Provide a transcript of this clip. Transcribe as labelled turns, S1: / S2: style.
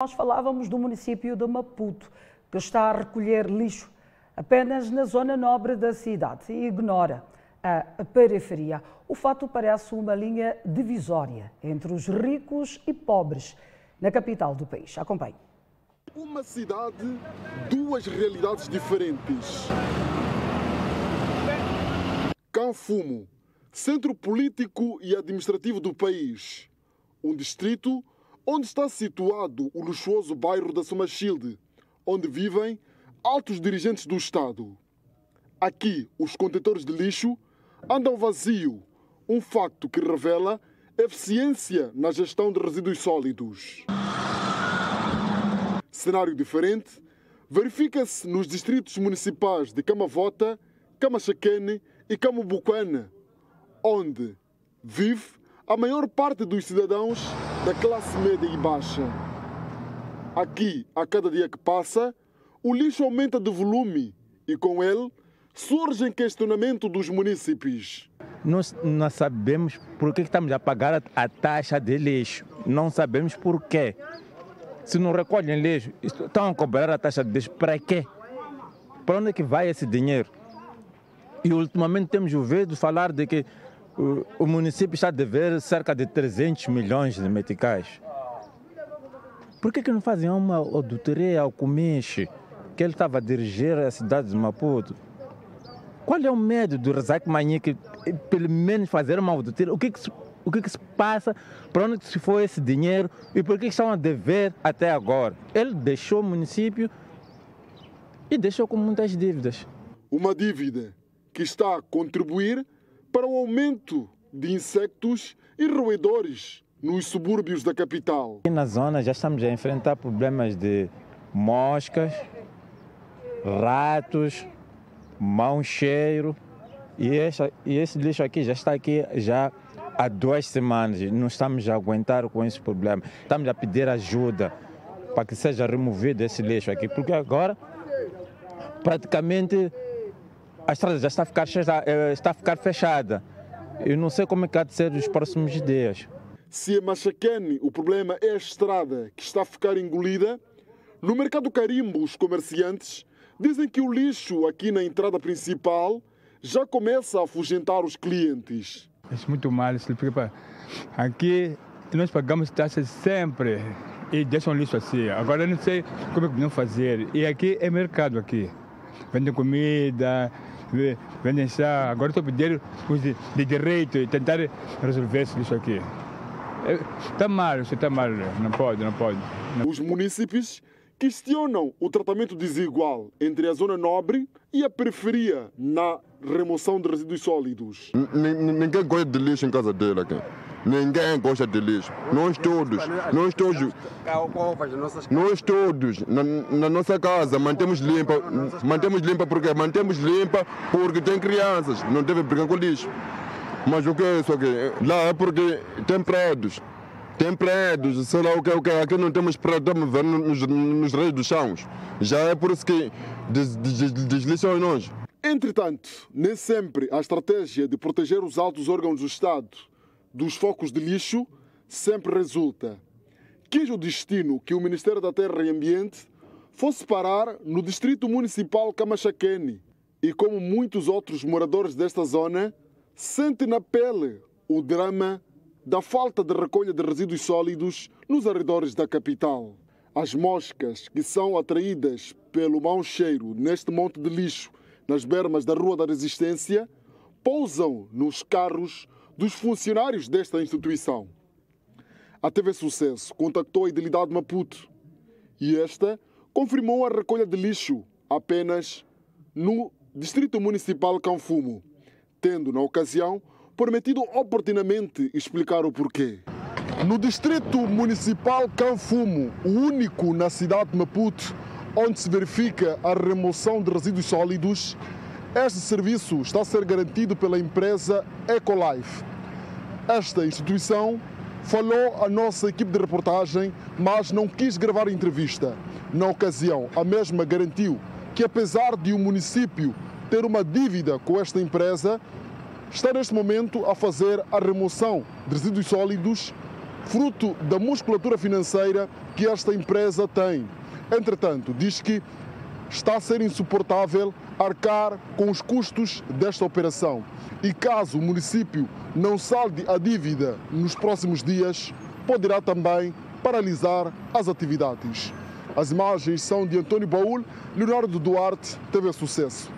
S1: Nós falávamos do município de Maputo, que está a recolher lixo apenas na zona nobre da cidade e ignora a periferia. O fato parece uma linha divisória entre os ricos e pobres na capital do país. Acompanhe.
S2: Uma cidade, duas realidades diferentes. Canfumo, centro político e administrativo do país. Um distrito onde está situado o luxuoso bairro da Somachilde, onde vivem altos dirigentes do Estado. Aqui, os contentores de lixo andam vazio, um facto que revela eficiência na gestão de resíduos sólidos. Cenário diferente verifica-se nos distritos municipais de Camavota, Camachaquene e Camubucana, onde vive a maior parte dos cidadãos da classe média e baixa. Aqui, a cada dia que passa, o lixo aumenta de volume e, com ele, surge questionamento dos municípios.
S3: Nós não sabemos por que estamos a pagar a taxa de lixo. Não sabemos por quê. Se não recolhem lixo, estão a cobrar a taxa de lixo para quê? Para onde é que vai esse dinheiro? E ultimamente temos ouvido falar de que o, município está a dever cerca de 300 milhões de meticais. Por que, que não fazem uma auditoria ao Comiche, que ele estava a dirigir a cidade de Maputo? Qual é o medo do Razak Manique, pelo menos fazer uma auditoria? O que, que se, o que, que se passa? Para onde se foi esse dinheiro? E por que estão a dever até agora? Ele deixou o município e deixou com muitas dívidas.
S2: Uma dívida que está a contribuir para o aumento de insectos e roedores nos subúrbios da capital.
S3: Aqui na zona já estamos a enfrentar problemas de moscas, ratos, mau cheiro e, essa, e esse lixo aqui já está aqui já há duas semanas. Não estamos a aguentar com esse problema. Estamos a pedir ajuda para que seja removido esse lixo aqui, porque agora praticamente a estrada já está a ficar, eh, está a ficar fechada. Eu não sei como é que há de ser os próximos dias.
S2: Se a Machacane o problema é a estrada que está a ficar engolida, no mercado carimbo os comerciantes dizem que o lixo aqui na entrada principal já começa a afugentar os clientes.
S4: É muito mal, porque aqui nós pagamos taxas sempre e deixam lixo assim. Agora eu não sei como é que vão fazer. E aqui é mercado aqui. Vendem comida, chá. Agora estou pedindo os de, de direito e tentar resolver isso aqui. Está é, mal, está mal. Não pode, não pode.
S2: Os municípios questionam o tratamento desigual entre a zona nobre e a periferia na remoção de resíduos sólidos.
S5: ninguém gosta de lixo em casa dele aqui. Ninguém gosta de lixo. Nós todos, nós todos, nós todos, na, na nossa casa, mantemos limpa. Mantemos limpa porque mantemos limpa porque tem crianças, não deve brigar com lixo. Mas o que é isso aqui? Lá é porque tem prédios. Tem prédios, sei lá o que, o que. Aqui não temos prédios, estamos ver nos, nos reis dos chãos. Já é por isso que des, des, deslixam nós.
S2: Entretanto, nem sempre a estratégia de proteger os altos órgãos do Estado dos focos de lixo sempre resulta. Quis o destino que o Ministério da Terra e Ambiente fosse parar no Distrito Municipal Camachaquene e, como muitos outros moradores desta zona, sente na pele o drama da falta de recolha de resíduos sólidos nos arredores da capital. As moscas que são atraídas pelo mau cheiro neste monte de lixo nas bermas da Rua da Resistência pousam nos carros dos funcionários desta instituição. A TV Sucesso contactou a Idilidade Maputo e esta confirmou a recolha de lixo apenas no Distrito Municipal Canfumo, tendo, na ocasião, prometido oportunamente explicar o porquê. No Distrito Municipal Canfumo, o único na cidade de Maputo, onde se verifica a remoção de resíduos sólidos, este serviço está a ser garantido pela empresa Ecolife. Esta instituição falou a nossa equipe de reportagem, mas não quis gravar a entrevista. Na ocasião, a mesma garantiu que, apesar de o município ter uma dívida com esta empresa, está neste momento a fazer a remoção de resíduos sólidos fruto da musculatura financeira que esta empresa tem. Entretanto, diz que está a ser insuportável arcar com os custos desta operação. E caso o município não salde a dívida nos próximos dias, poderá também paralisar as atividades. As imagens são de Antônio Baúl, Leonardo Duarte, TV Sucesso.